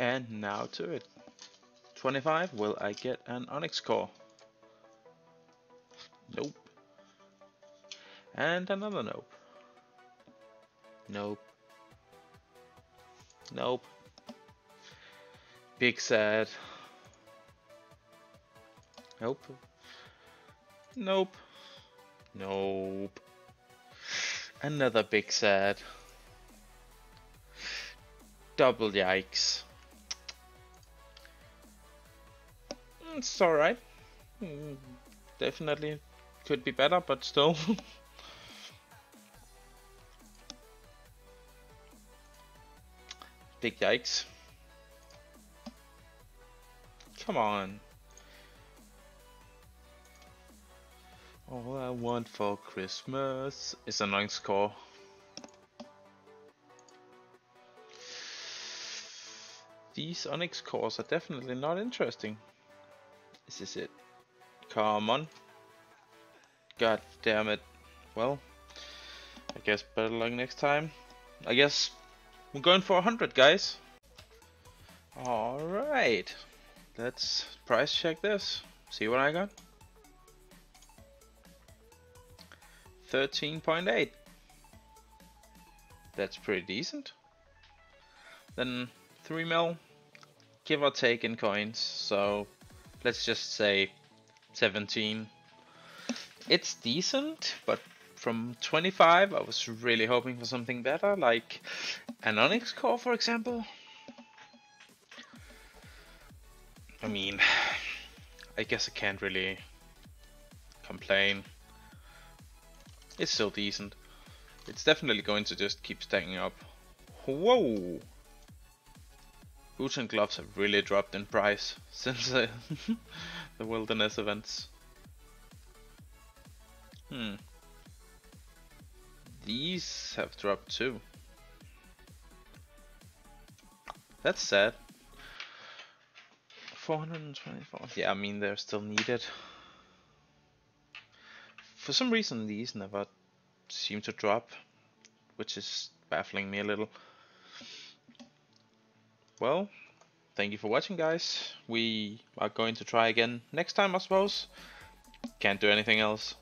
And now to it. 25, will I get an Onyx core? Nope. And another nope. Nope. Nope. Big sad. Nope. Nope. Nope. Another big sad. Double yikes. It's alright. Mm, definitely could be better, but still. Big yikes. Come on. All I want for Christmas is a nice score. These Onyx cores are definitely not interesting. This is this it? Come on. God damn it. Well, I guess better luck next time. I guess we're going for 100, guys. Alright. Let's price check this. See what I got. 13.8. That's pretty decent. Then 3 mil, give or take in coins, so let's just say 17. It's decent, but from 25 I was really hoping for something better, like an Onyx core for example. I mean, I guess I can't really complain. It's still decent. It's definitely going to just keep stacking up. Whoa! Boots and gloves have really dropped in price since uh, the wilderness events. Hmm. These have dropped too. That's sad. 424. Yeah, I mean they're still needed for some reason these never seem to drop, which is baffling me a little. Well, thank you for watching guys. We are going to try again next time I suppose. Can't do anything else.